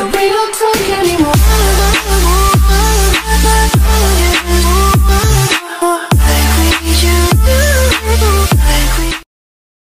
We don't talk anymore.